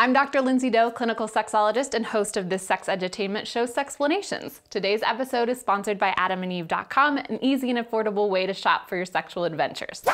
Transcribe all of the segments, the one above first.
I'm Dr. Lindsey Doe, clinical sexologist and host of this sex edutainment show, Sexplanations. Today's episode is sponsored by adamandeve.com, an easy and affordable way to shop for your sexual adventures.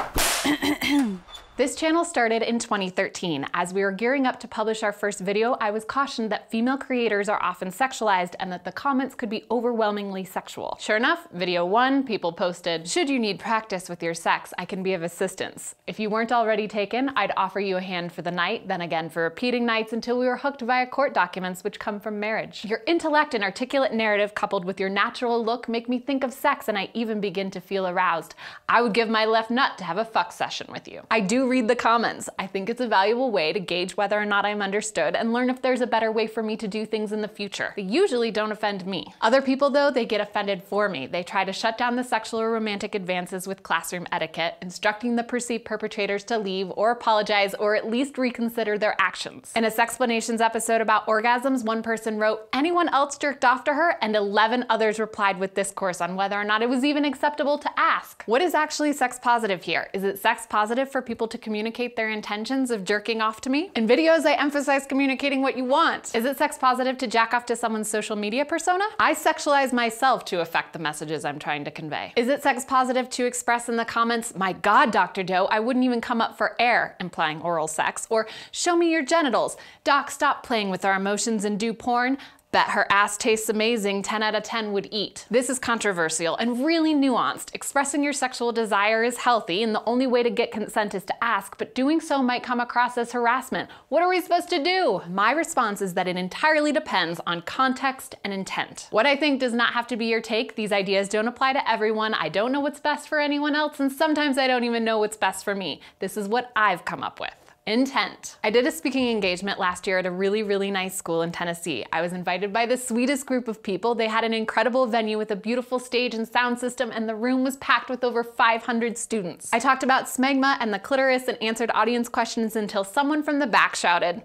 This channel started in 2013. As we were gearing up to publish our first video, I was cautioned that female creators are often sexualized and that the comments could be overwhelmingly sexual. Sure enough, video one, people posted, should you need practice with your sex, I can be of assistance. If you weren't already taken, I'd offer you a hand for the night, then again for repeating nights until we were hooked via court documents which come from marriage. Your intellect and articulate narrative coupled with your natural look make me think of sex and I even begin to feel aroused. I would give my left nut to have a fuck session with you. I do read the comments. I think it's a valuable way to gauge whether or not I'm understood and learn if there's a better way for me to do things in the future. They usually don't offend me. Other people though, they get offended for me. They try to shut down the sexual or romantic advances with classroom etiquette, instructing the perceived perpetrators to leave or apologize or at least reconsider their actions. In a Sexplanations episode about orgasms, one person wrote, anyone else jerked off to her? And 11 others replied with discourse on whether or not it was even acceptable to ask. What is actually sex positive here? Is it sex positive for people to communicate their intentions of jerking off to me? In videos, I emphasize communicating what you want. Is it sex positive to jack off to someone's social media persona? I sexualize myself to affect the messages I'm trying to convey. Is it sex positive to express in the comments, my God, Dr. Doe, I wouldn't even come up for air, implying oral sex, or show me your genitals. Doc, stop playing with our emotions and do porn. Bet her ass tastes amazing, 10 out of 10 would eat. This is controversial and really nuanced. Expressing your sexual desire is healthy and the only way to get consent is to ask, but doing so might come across as harassment. What are we supposed to do? My response is that it entirely depends on context and intent. What I think does not have to be your take. These ideas don't apply to everyone. I don't know what's best for anyone else, and sometimes I don't even know what's best for me. This is what I've come up with. Intent. I did a speaking engagement last year at a really, really nice school in Tennessee. I was invited by the sweetest group of people. They had an incredible venue with a beautiful stage and sound system, and the room was packed with over 500 students. I talked about smegma and the clitoris and answered audience questions until someone from the back shouted,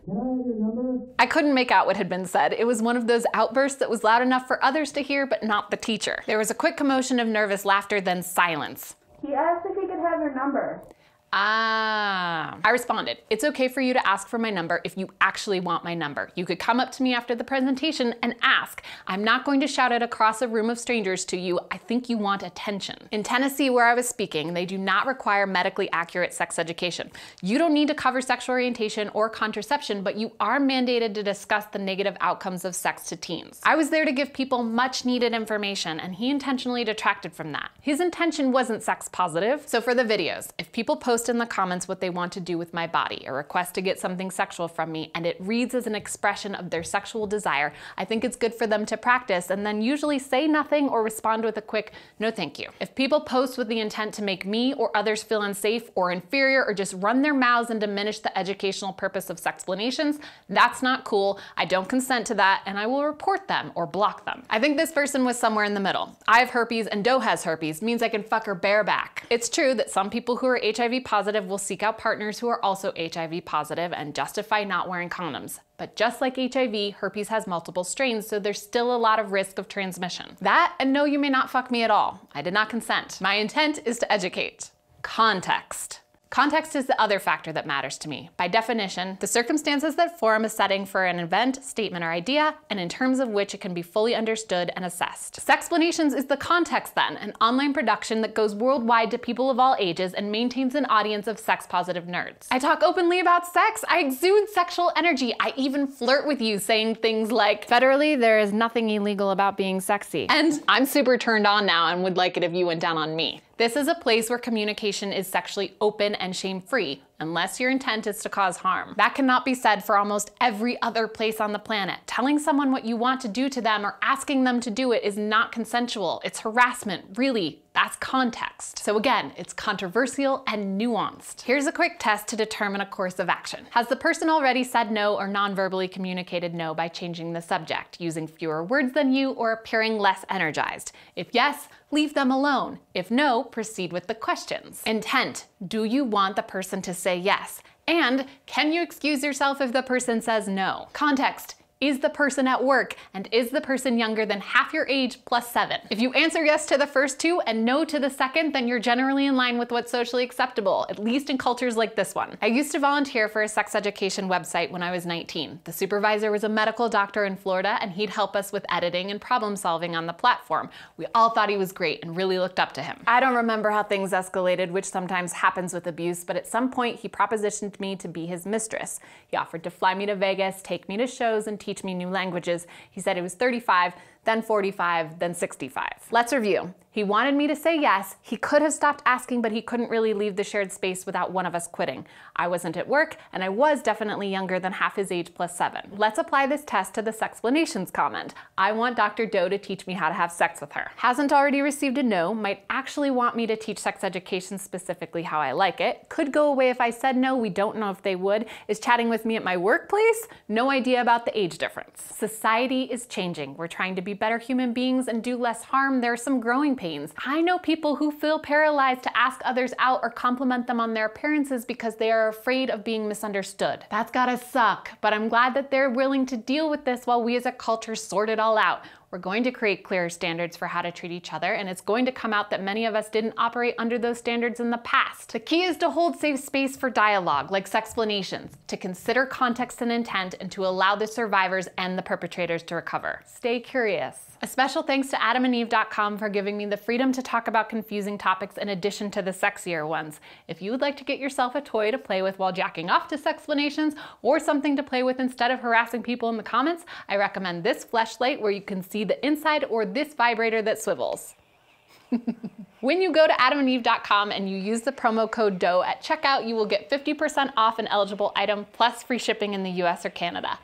I couldn't make out what had been said. It was one of those outbursts that was loud enough for others to hear, but not the teacher. There was a quick commotion of nervous laughter, then silence. He asked if he could have your number. Ah. I responded, it's okay for you to ask for my number if you actually want my number. You could come up to me after the presentation and ask. I'm not going to shout it across a room of strangers to you. I think you want attention. In Tennessee, where I was speaking, they do not require medically accurate sex education. You don't need to cover sexual orientation or contraception, but you are mandated to discuss the negative outcomes of sex to teens. I was there to give people much needed information, and he intentionally detracted from that. His intention wasn't sex positive. So for the videos, if people post post in the comments what they want to do with my body, a request to get something sexual from me, and it reads as an expression of their sexual desire, I think it's good for them to practice and then usually say nothing or respond with a quick, no thank you. If people post with the intent to make me or others feel unsafe or inferior or just run their mouths and diminish the educational purpose of sexplanations, that's not cool. I don't consent to that and I will report them or block them. I think this person was somewhere in the middle. I have herpes and Doe has herpes means I can fuck her bareback. It's true that some people who are HIV positive will seek out partners who are also HIV positive and justify not wearing condoms. But just like HIV, herpes has multiple strains, so there's still a lot of risk of transmission. That and no, you may not fuck me at all. I did not consent. My intent is to educate. Context. Context is the other factor that matters to me. By definition, the circumstances that form a setting for an event, statement, or idea, and in terms of which it can be fully understood and assessed. Sexplanations is the context then, an online production that goes worldwide to people of all ages and maintains an audience of sex-positive nerds. I talk openly about sex, I exude sexual energy, I even flirt with you saying things like, federally, there is nothing illegal about being sexy. And I'm super turned on now and would like it if you went down on me. This is a place where communication is sexually open and shame-free, unless your intent is to cause harm. That cannot be said for almost every other place on the planet. Telling someone what you want to do to them or asking them to do it is not consensual. It's harassment, really. That's context. So again, it's controversial and nuanced. Here's a quick test to determine a course of action. Has the person already said no or non-verbally communicated no by changing the subject, using fewer words than you, or appearing less energized? If yes, leave them alone. If no, proceed with the questions. Intent. Do you want the person to say yes? And can you excuse yourself if the person says no? Context. Is the person at work? And is the person younger than half your age plus seven? If you answer yes to the first two and no to the second, then you're generally in line with what's socially acceptable, at least in cultures like this one. I used to volunteer for a sex education website when I was 19. The supervisor was a medical doctor in Florida, and he'd help us with editing and problem solving on the platform. We all thought he was great and really looked up to him. I don't remember how things escalated, which sometimes happens with abuse, but at some point he propositioned me to be his mistress. He offered to fly me to Vegas, take me to shows, and teach me new languages. He said he was 35, then 45, then 65. Let's review. He wanted me to say yes. He could have stopped asking, but he couldn't really leave the shared space without one of us quitting. I wasn't at work, and I was definitely younger than half his age plus seven. Let's apply this test to the sexplanations comment. I want Dr. Doe to teach me how to have sex with her. Hasn't already received a no, might actually want me to teach sex education specifically how I like it. Could go away if I said no, we don't know if they would. Is chatting with me at my workplace? No idea about the age difference. Society is changing. We're trying to be better human beings and do less harm. There are some growing pains. I know people who feel paralyzed to ask others out or compliment them on their appearances because they are afraid of being misunderstood. That's gotta suck, but I'm glad that they're willing to deal with this while we as a culture sort it all out. We're going to create clearer standards for how to treat each other, and it's going to come out that many of us didn't operate under those standards in the past. The key is to hold safe space for dialogue, like sexplanations, to consider context and intent, and to allow the survivors and the perpetrators to recover. Stay curious. A special thanks to adamandeve.com for giving me the freedom to talk about confusing topics in addition to the sexier ones. If you would like to get yourself a toy to play with while jacking off to sexplanations or something to play with instead of harassing people in the comments, I recommend this fleshlight where you can see the inside or this vibrator that swivels. when you go to adamandeve.com and you use the promo code DOE at checkout, you will get 50% off an eligible item plus free shipping in the US or Canada.